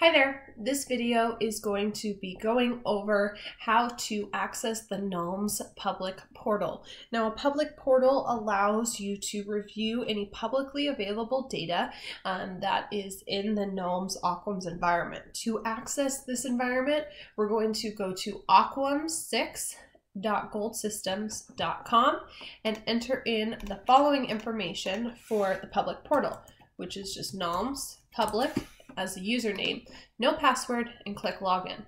Hi there, this video is going to be going over how to access the NALMS public portal. Now a public portal allows you to review any publicly available data um, that is in the NALMS AWQMS environment. To access this environment, we're going to go to awqms6.goldsystems.com and enter in the following information for the public portal, which is just NALMS public as a username, no password, and click login.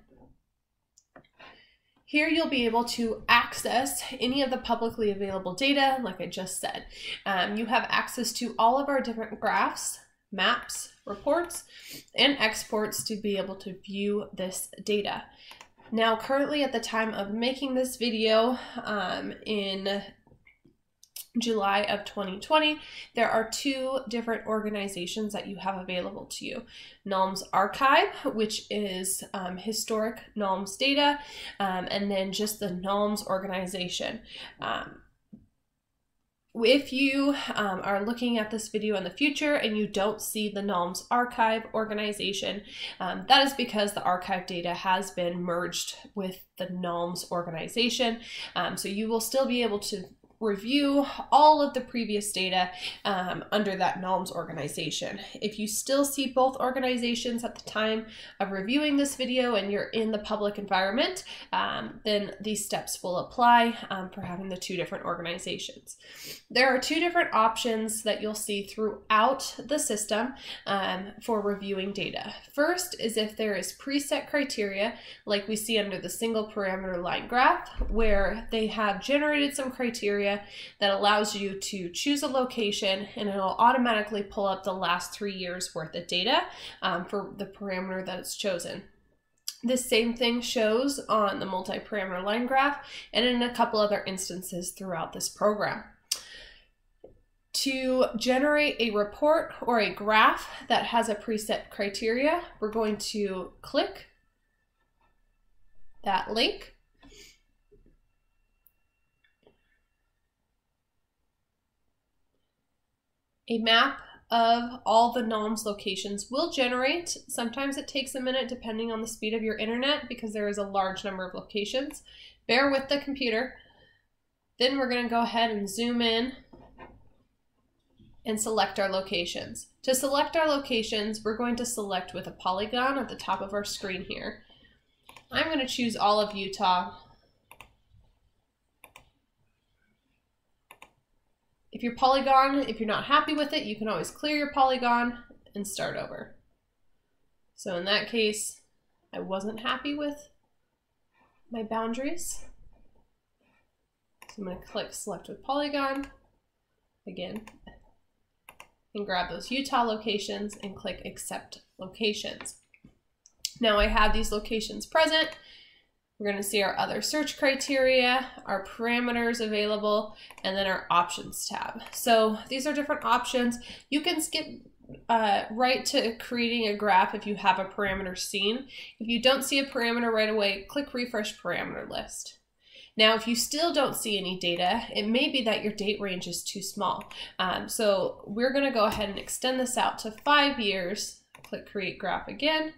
Here you'll be able to access any of the publicly available data, like I just said. Um, you have access to all of our different graphs, maps, reports, and exports to be able to view this data. Now, currently at the time of making this video um, in July of 2020, there are two different organizations that you have available to you. NALMS Archive, which is um, historic NALMS data, um, and then just the NALMS organization. Um, if you um, are looking at this video in the future and you don't see the NALMS archive organization, um, that is because the archive data has been merged with the NALMS organization. Um, so you will still be able to review all of the previous data um, under that NALMS organization. If you still see both organizations at the time of reviewing this video and you're in the public environment, um, then these steps will apply um, for having the two different organizations. There are two different options that you'll see throughout the system um, for reviewing data. First is if there is preset criteria, like we see under the single parameter line graph, where they have generated some criteria that allows you to choose a location and it'll automatically pull up the last three years worth of data um, for the parameter that it's chosen. The same thing shows on the multi-parameter line graph and in a couple other instances throughout this program. To generate a report or a graph that has a preset criteria, we're going to click that link A map of all the NALMS locations will generate. Sometimes it takes a minute depending on the speed of your internet because there is a large number of locations. Bear with the computer. Then we're going to go ahead and zoom in and select our locations. To select our locations, we're going to select with a polygon at the top of our screen here. I'm going to choose all of Utah If your polygon, if you're not happy with it, you can always clear your polygon and start over. So in that case, I wasn't happy with my boundaries. So I'm going to click select with polygon again and grab those Utah locations and click accept locations. Now I have these locations present we're going to see our other search criteria, our parameters available, and then our options tab. So these are different options. You can skip uh, right to creating a graph if you have a parameter seen. If you don't see a parameter right away, click refresh parameter list. Now, if you still don't see any data, it may be that your date range is too small. Um, so we're going to go ahead and extend this out to five years. Click create graph again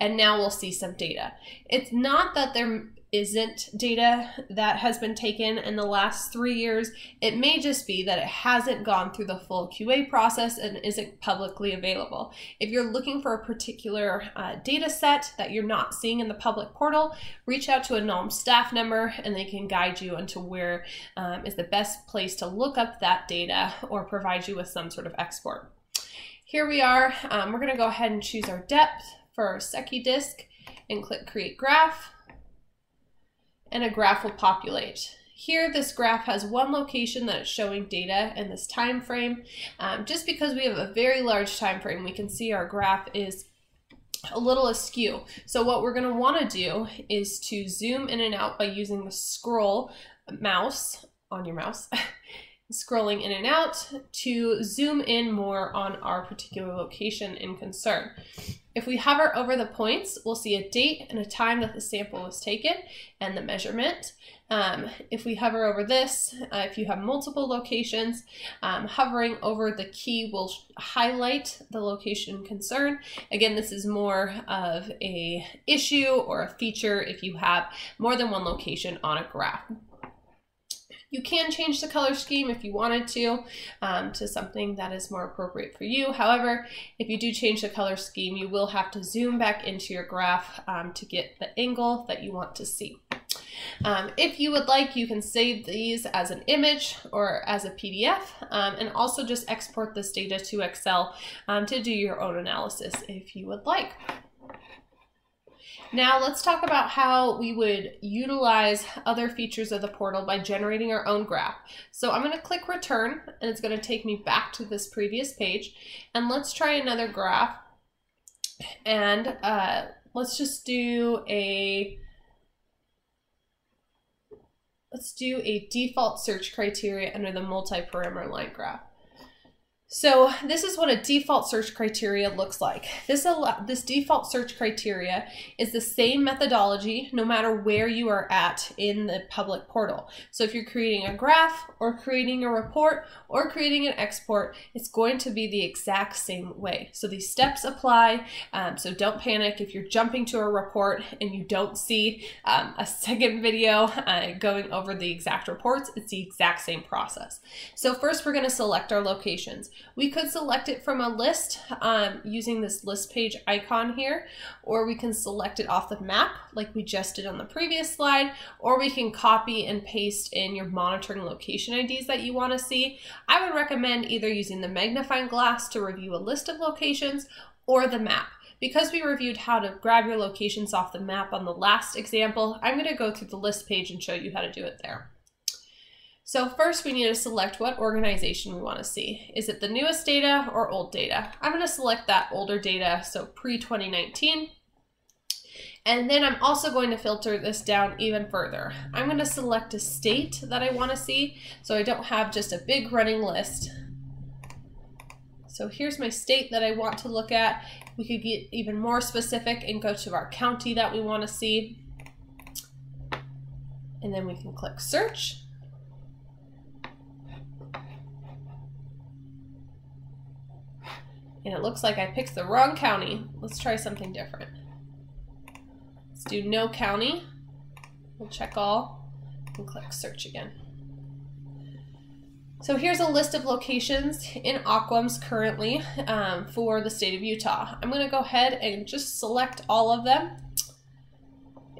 and now we'll see some data. It's not that there isn't data that has been taken in the last three years. It may just be that it hasn't gone through the full QA process and isn't publicly available. If you're looking for a particular uh, data set that you're not seeing in the public portal, reach out to a NALM staff member and they can guide you into where um, is the best place to look up that data or provide you with some sort of export. Here we are. Um, we're going to go ahead and choose our depth for our Secchi disk and click Create Graph, and a graph will populate. Here, this graph has one location that is showing data in this time frame. Um, just because we have a very large time frame, we can see our graph is a little askew. So what we're going to want to do is to zoom in and out by using the scroll mouse on your mouse scrolling in and out to zoom in more on our particular location in concern. If we hover over the points, we'll see a date and a time that the sample was taken and the measurement. Um, if we hover over this, uh, if you have multiple locations, um, hovering over the key will highlight the location concern. Again, this is more of a issue or a feature if you have more than one location on a graph. You can change the color scheme if you wanted to, um, to something that is more appropriate for you. However, if you do change the color scheme, you will have to zoom back into your graph um, to get the angle that you want to see. Um, if you would like, you can save these as an image or as a PDF um, and also just export this data to Excel um, to do your own analysis if you would like. Now let's talk about how we would utilize other features of the portal by generating our own graph. So I'm going to click return and it's going to take me back to this previous page. And let's try another graph. And uh, let's just do a let's do a default search criteria under the multi-parameter line graph. So this is what a default search criteria looks like. This, this default search criteria is the same methodology no matter where you are at in the public portal. So if you're creating a graph or creating a report or creating an export, it's going to be the exact same way. So these steps apply. Um, so don't panic if you're jumping to a report and you don't see um, a second video uh, going over the exact reports. It's the exact same process. So first we're going to select our locations. We could select it from a list um, using this list page icon here, or we can select it off the map like we just did on the previous slide, or we can copy and paste in your monitoring location IDs that you want to see. I would recommend either using the magnifying glass to review a list of locations or the map. Because we reviewed how to grab your locations off the map on the last example, I'm going to go through the list page and show you how to do it there. So first we need to select what organization we want to see. Is it the newest data or old data? I'm going to select that older data, so pre-2019. And then I'm also going to filter this down even further. I'm going to select a state that I want to see so I don't have just a big running list. So here's my state that I want to look at. We could get even more specific and go to our county that we want to see. And then we can click search. And it looks like I picked the wrong county. Let's try something different. Let's do no county. We'll check all and click search again. So here's a list of locations in AWQMS currently um, for the state of Utah. I'm going to go ahead and just select all of them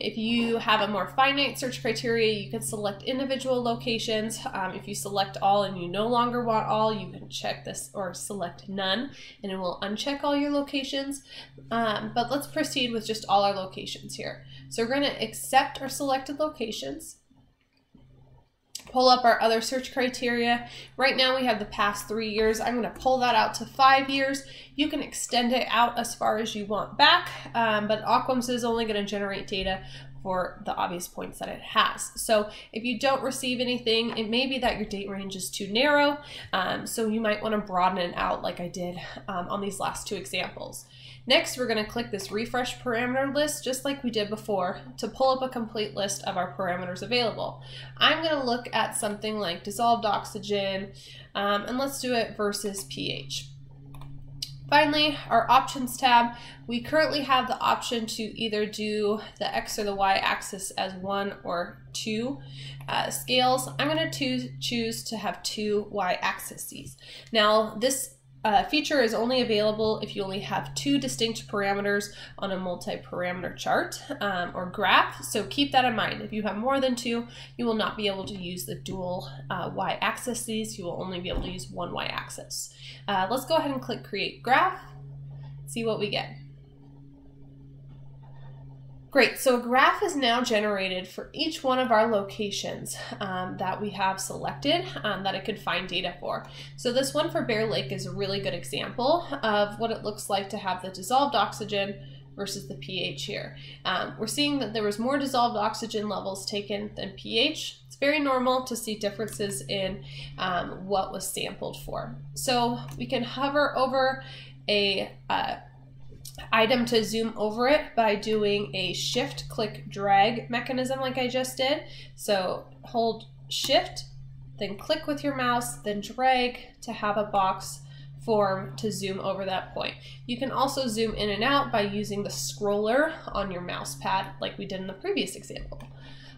if you have a more finite search criteria, you can select individual locations. Um, if you select all and you no longer want all, you can check this or select none and it will uncheck all your locations. Um, but let's proceed with just all our locations here. So we're going to accept our selected locations pull up our other search criteria. Right now we have the past three years. I'm going to pull that out to five years. You can extend it out as far as you want back, um, but AWQMS is only going to generate data for the obvious points that it has. So if you don't receive anything, it may be that your date range is too narrow, um, so you might want to broaden it out like I did um, on these last two examples. Next, we're going to click this refresh parameter list, just like we did before, to pull up a complete list of our parameters available. I'm going to look at something like dissolved oxygen, um, and let's do it versus pH. Finally, our options tab, we currently have the option to either do the X or the Y axis as one or two uh, scales. I'm going to choose to have two Y axes. Now, this uh, feature is only available if you only have two distinct parameters on a multi-parameter chart um, or graph. So keep that in mind. If you have more than two, you will not be able to use the dual uh, y-axis. You will only be able to use one y-axis. Uh, let's go ahead and click Create Graph, see what we get. Great, so a graph is now generated for each one of our locations um, that we have selected um, that it could find data for. So this one for Bear Lake is a really good example of what it looks like to have the dissolved oxygen versus the pH here. Um, we're seeing that there was more dissolved oxygen levels taken than pH. It's very normal to see differences in um, what was sampled for. So we can hover over a uh, item to zoom over it by doing a shift click drag mechanism like I just did. So hold shift, then click with your mouse, then drag to have a box form to zoom over that point. You can also zoom in and out by using the scroller on your mouse pad like we did in the previous example.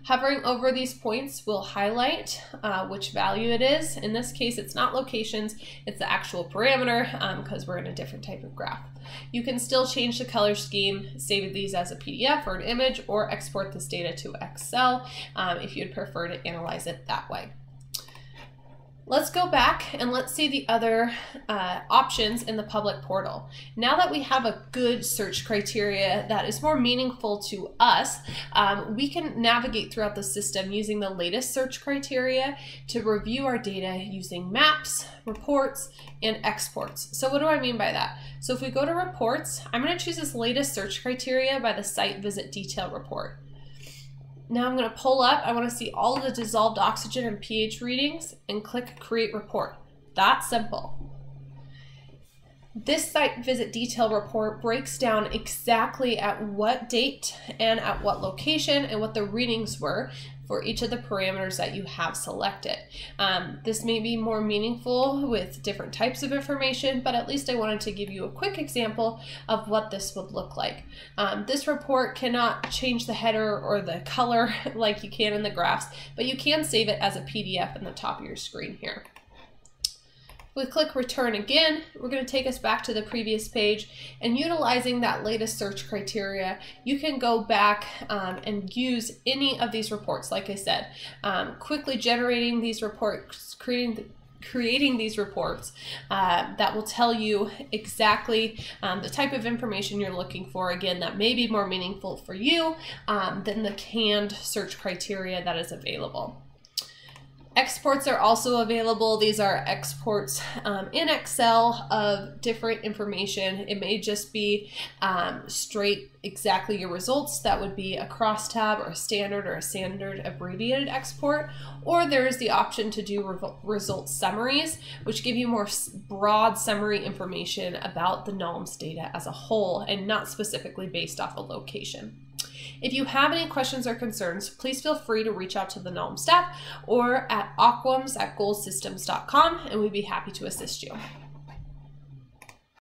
Hovering over these points will highlight uh, which value it is. In this case, it's not locations, it's the actual parameter because um, we're in a different type of graph. You can still change the color scheme, save these as a PDF or an image, or export this data to Excel um, if you'd prefer to analyze it that way. Let's go back and let's see the other uh, options in the public portal. Now that we have a good search criteria that is more meaningful to us, um, we can navigate throughout the system using the latest search criteria to review our data using maps, reports, and exports. So what do I mean by that? So if we go to reports, I'm going to choose this latest search criteria by the site visit detail report. Now I'm going to pull up. I want to see all of the dissolved oxygen and pH readings and click Create Report. That simple. This site visit detail report breaks down exactly at what date and at what location and what the readings were for each of the parameters that you have selected. Um, this may be more meaningful with different types of information, but at least I wanted to give you a quick example of what this would look like. Um, this report cannot change the header or the color like you can in the graphs, but you can save it as a PDF in the top of your screen here. We click return again, we're going to take us back to the previous page and utilizing that latest search criteria, you can go back um, and use any of these reports. Like I said, um, quickly generating these reports, creating creating these reports uh, that will tell you exactly um, the type of information you're looking for. Again, that may be more meaningful for you um, than the canned search criteria that is available. Exports are also available. These are exports um, in Excel of different information. It may just be um, straight exactly your results. That would be a crosstab or a standard or a standard abbreviated export. Or there's the option to do re result summaries, which give you more broad summary information about the NALMS data as a whole and not specifically based off a location. If you have any questions or concerns, please feel free to reach out to the NALM staff or at awqms at goldsystems.com and we'd be happy to assist you.